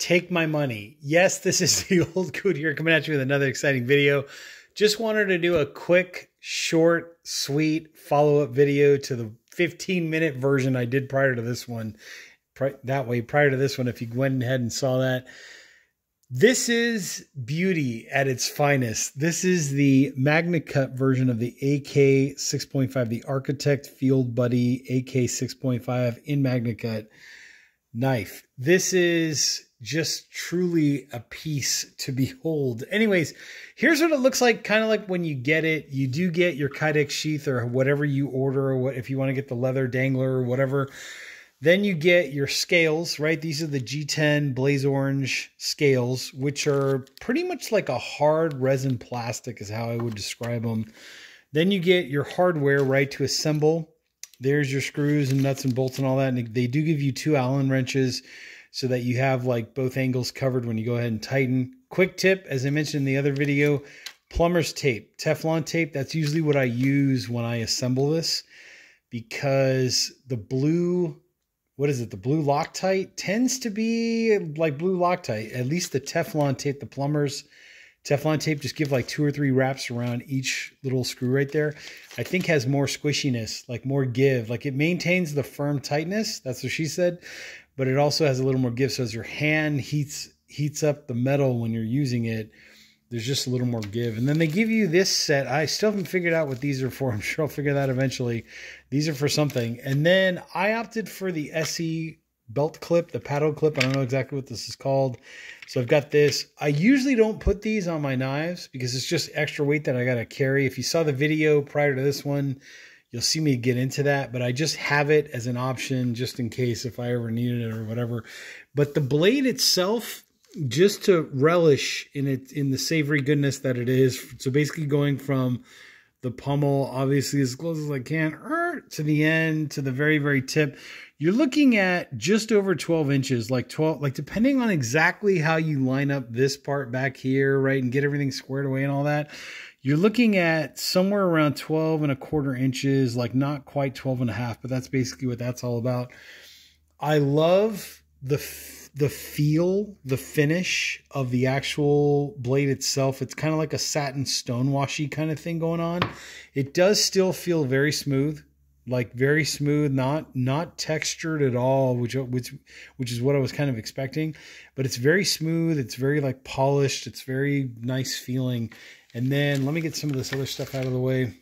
take my money. Yes, this is the old Coot here coming at you with another exciting video. Just wanted to do a quick, short, sweet follow up video to the 15 minute version I did prior to this one. That way, prior to this one, if you went ahead and saw that, this is beauty at its finest. This is the MagnaCut version of the AK 6.5, the Architect Field Buddy AK 6.5 in MagnaCut knife. This is just truly a piece to behold. Anyways, here's what it looks like, kind of like when you get it. You do get your Kydex sheath or whatever you order, or what if you want to get the leather dangler or whatever. Then you get your scales, right? These are the G10 Blaze Orange scales, which are pretty much like a hard resin plastic, is how I would describe them. Then you get your hardware, right, to assemble. There's your screws and nuts and bolts and all that. And they do give you two Allen wrenches so that you have like both angles covered when you go ahead and tighten. Quick tip, as I mentioned in the other video, plumber's tape, Teflon tape. That's usually what I use when I assemble this because the blue what is it? The blue Loctite tends to be like blue Loctite. At least the Teflon tape, the plumbers Teflon tape, just give like two or three wraps around each little screw right there. I think has more squishiness, like more give. Like it maintains the firm tightness. That's what she said, but it also has a little more give. So as your hand heats heats up the metal when you're using it, there's just a little more give. And then they give you this set. I still haven't figured out what these are for. I'm sure I'll figure that eventually. These are for something. And then I opted for the SE belt clip, the paddle clip. I don't know exactly what this is called. So I've got this. I usually don't put these on my knives because it's just extra weight that I got to carry. If you saw the video prior to this one, you'll see me get into that, but I just have it as an option just in case if I ever needed it or whatever. But the blade itself just to relish in it in the savory goodness that it is. So basically going from the pommel, obviously as close as I can, er, to the end, to the very, very tip. You're looking at just over 12 inches, like 12, like depending on exactly how you line up this part back here, right, and get everything squared away and all that. You're looking at somewhere around 12 and a quarter inches, like not quite 12 and a half, but that's basically what that's all about. I love the the feel, the finish of the actual blade itself. It's kind of like a satin stonewashy kind of thing going on. It does still feel very smooth, like very smooth, not not textured at all, which which which is what I was kind of expecting. But it's very smooth. It's very like polished. It's very nice feeling. And then let me get some of this other stuff out of the way.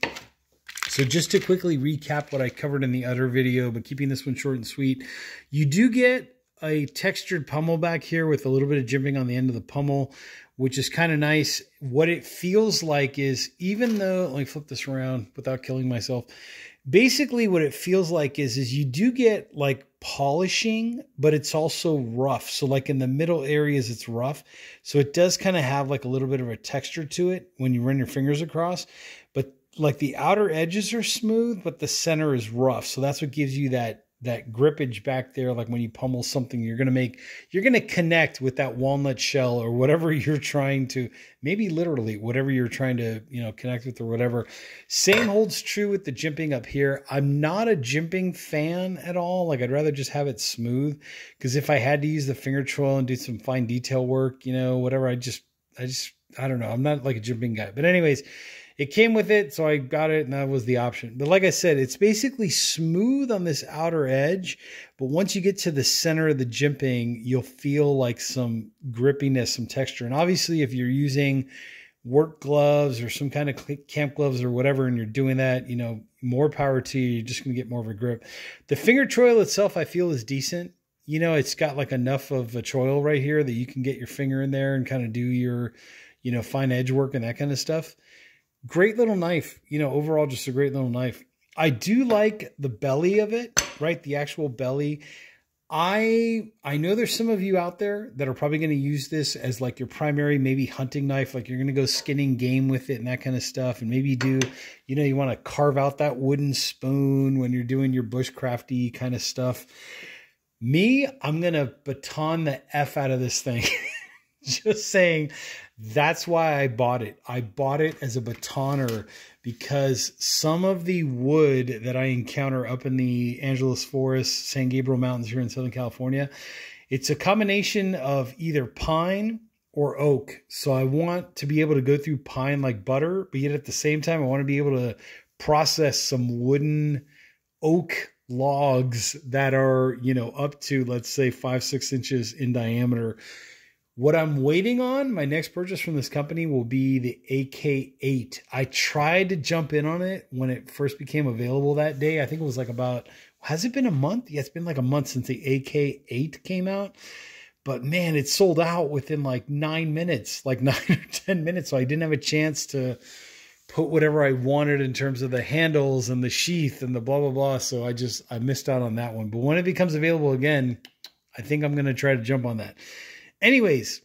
So just to quickly recap what I covered in the other video, but keeping this one short and sweet, you do get a textured pommel back here with a little bit of jimping on the end of the pommel, which is kind of nice. What it feels like is even though, let me flip this around without killing myself. Basically what it feels like is, is you do get like polishing, but it's also rough. So like in the middle areas, it's rough. So it does kind of have like a little bit of a texture to it when you run your fingers across, but like the outer edges are smooth, but the center is rough. So that's what gives you that that grippage back there like when you pummel something you're going to make you're going to connect with that walnut shell or whatever you're trying to maybe literally whatever you're trying to you know connect with or whatever. Same holds true with the jimping up here. I'm not a jimping fan at all. Like i'd rather just have it smooth because if i had to use the finger twirl and do some fine detail work you know whatever i just i just i don't know. I'm not like a jimping guy. But anyways it came with it, so I got it, and that was the option. But like I said, it's basically smooth on this outer edge, but once you get to the center of the jimping, you'll feel like some grippiness, some texture. And obviously, if you're using work gloves or some kind of camp gloves or whatever, and you're doing that, you know, more power to you. You're just going to get more of a grip. The finger choil itself, I feel, is decent. You know, it's got like enough of a choil right here that you can get your finger in there and kind of do your, you know, fine edge work and that kind of stuff great little knife. You know, overall, just a great little knife. I do like the belly of it, right? The actual belly. I I know there's some of you out there that are probably going to use this as like your primary maybe hunting knife like you're going to go skinning game with it and that kind of stuff and maybe do you know you want to carve out that wooden spoon when you're doing your bushcrafty kind of stuff. Me, I'm going to baton the f out of this thing. Just saying that's why I bought it. I bought it as a batoner because some of the wood that I encounter up in the Angeles Forest, San Gabriel Mountains here in Southern California, It's a combination of either pine or oak. So I want to be able to go through pine like butter, but yet at the same time, I want to be able to process some wooden oak logs that are, you know, up to, let's say, five, six inches in diameter. What I'm waiting on, my next purchase from this company will be the AK8. I tried to jump in on it when it first became available that day. I think it was like about, has it been a month? Yeah, it's been like a month since the AK8 came out. But man, it sold out within like nine minutes, like nine or 10 minutes. So I didn't have a chance to put whatever I wanted in terms of the handles and the sheath and the blah blah blah. So I just I missed out on that one. But when it becomes available again, I think I'm gonna try to jump on that. Anyways,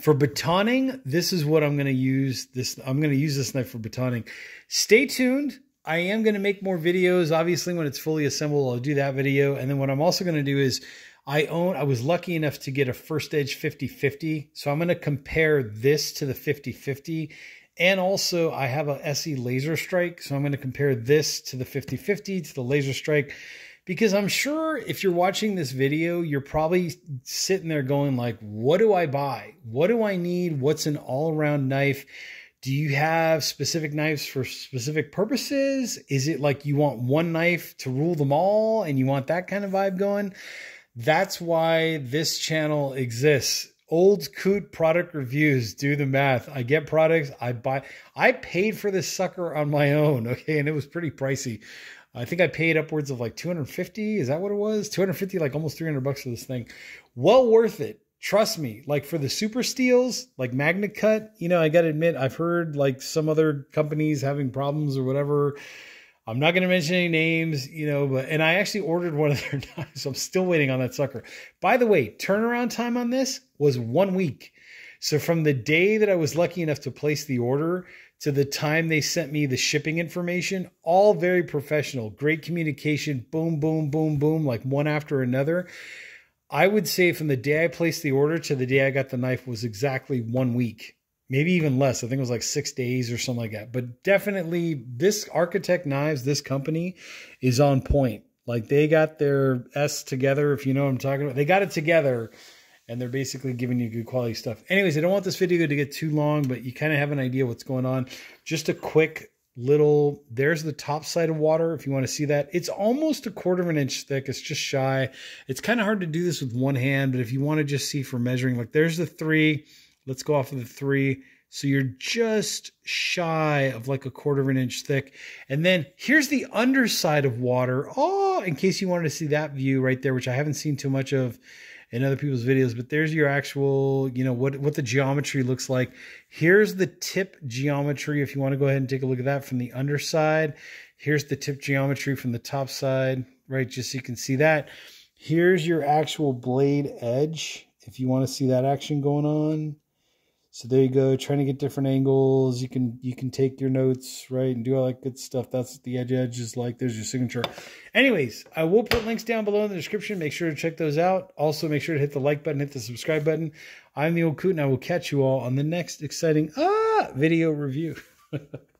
for batoning, this is what I'm gonna use. This I'm gonna use this knife for batoning. Stay tuned. I am gonna make more videos. Obviously, when it's fully assembled, I'll do that video. And then what I'm also gonna do is I own, I was lucky enough to get a First Edge 5050. So I'm going to compare this to the 5050 and also, I have a ESEE Laser Strike, so I'm going to compare this to the 5050 to the Laser Strike because I'm sure if you're watching this video, you're probably sitting there going like, "What do I buy? What do I need? What's an all-around knife?" Do you have specific knives for specific purposes? Is it like you want one knife to rule them all and you want that kind of vibe going? That's why this channel exists old coot product reviews do the math i get products i buy i paid for this sucker on my own okay and it was pretty pricey i think i paid upwards of like 250 is that what it was 250 like almost 300 bucks for this thing well worth it trust me like for the super steels like magna cut you know i gotta admit i've heard like some other companies having problems or whatever I'm not going to mention any names, you know, but and I actually ordered one of their knives. So I'm still waiting on that sucker. By the way, turnaround time on this was one week. So from the day that I was lucky enough to place the order to the time they sent me the shipping information, all very professional, great communication, boom, boom, boom, boom, like one after another. I would say from the day I placed the order to the day I got the knife was exactly one week maybe even less. I think it was like six days or something like that. But definitely, this Architect Knives, this company, is on point. Like they got their S together, if you know what I'm talking about. They got it together and they're basically giving you good quality stuff. Anyways, I don't want this video to get too long, but you kind of have an idea what's going on. Just a quick little there's the top side of water if you want to see that it's almost a quarter of an inch thick it's just shy it's kind of hard to do this with one hand but if you want to just see for measuring like there's the three Let's go off of the three. So you're just shy of like a quarter of an inch thick. And then here's the underside of water. Oh, in case you wanted to see that view right there, which I haven't seen too much of in other people's videos, but there's your actual, you know, what, what the geometry looks like. Here's the tip geometry. If you want to go ahead and take a look at that from the underside, here's the tip geometry from the top side, right? Just so you can see that. Here's your actual blade edge. If you want to see that action going on, so there you go, trying to get different angles. You can you can take your notes, right, and do all that good stuff. That's what the edge edge is like. There's your signature. Anyways, I will put links down below in the description. Make sure to check those out. Also, make sure to hit the like button, hit the subscribe button. I'm the old coot, and I will catch you all on the next exciting ah video review.